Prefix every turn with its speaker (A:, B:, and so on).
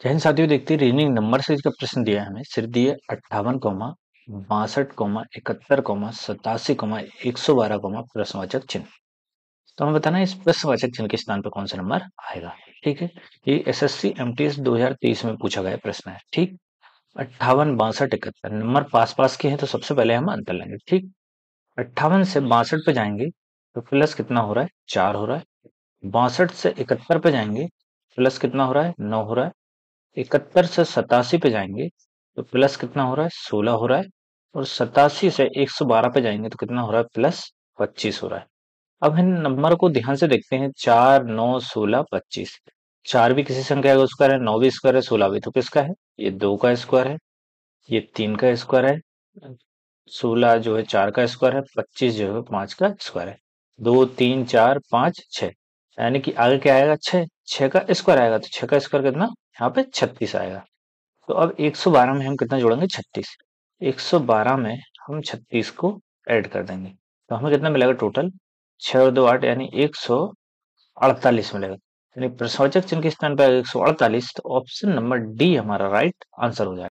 A: जैन साथियों, देखते हैं, रीजनिंग नंबर सीरीज़ का प्रश्न दिया है हमें। सिर्फ़ दिए अट्ठावन कोमा, बासठ कोमा, इकहत्तर कोमा, सतासी कोमा, एक सौ बारह कोमा प्रश्नवाचक चिन्ह। तो हमें बताना है, इस प्रश्नवाचक चिन्ह के स्थान पर कौन सा नंबर आएगा? ठीक है, ये S S C M T S दो हज़ार तेईस में पूछा गया प्रश्न है, ठीक? अट्ठावन, बासठ, इकहत्तर नंबर पास पास के हैं तो सबसे पहले हम अंतर लेंगे, ठीक? अट्ठावन से बासठ पे जाएँगे तो प्लस कितना हो रहा है? चार हो रहा है। बासठ से इकहत्तर पे जाएँगे, प्लस कितना हो रहा है? नौ हो रहा है। इकहत्तर से सतासी पे जाएँगे तो प्लस कितना हो रहा है? सोलह हो रहा है। और सतासी से एक सौ बारह पे जाएँगे तो कितना हो रहा है? प्लस पच्चीस हो रहा है। अब इन नंबर को ध्यान से देखते हैं। चार, नौ, सोलह, पच्चीस। चार भी किसी संख्या का स्क्वायर है, नौ भी स्क्वायर है, सोलह भी। तो किसका है? ये दो का स्क्वायर है, ये तीन का स्क्वायर है, सोलह जो है चार का स्क्वायर है, पच्चीस जो है पाँच का स्क्वायर है। दो, तीन, चार, पाँच, छह। यानी कि आगे क्या आएगा? छह। छह का स्क्वायर आएगा तो छह का स्क्वायर कितना? यहाँ पे छत्तीस आएगा। तो अब 112 में हम कितना जोड़ेंगे? 36 112 में हम 36 को ऐड कर देंगे। तो हमें कितना मिलेगा टोटल छह और दो आठ, यानी एक सौ अड़तालीस मिलेगा। यानी प्रश्नवाचक चिन्ह के स्थान पर एक सौ अड़तालीस तो ऑप्शन नंबर डी हमारा राइट आंसर हो जाएगा।